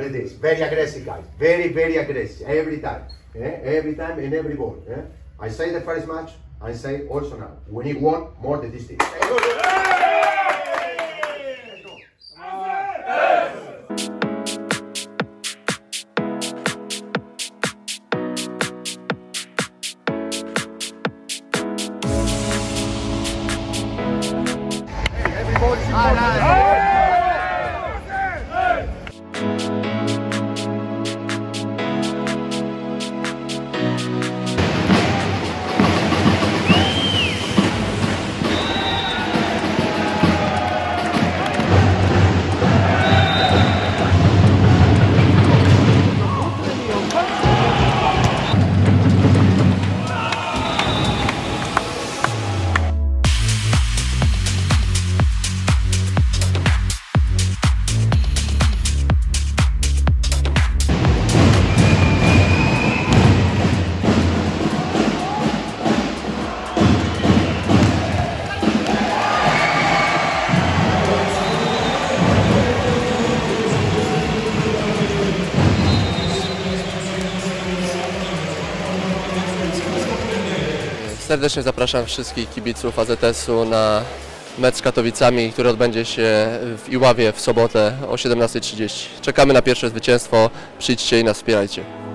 Very aggressive, guys. Very, very aggressive. Every time. eh? Every time in every ball. eh? I say the first match. I say also now. We need one more than this ball Serdecznie zapraszam wszystkich kibiców AZS-u na mecz z Katowicami, który odbędzie się w Iławie w sobotę o 17.30. Czekamy na pierwsze zwycięstwo, przyjdźcie i nas wspierajcie.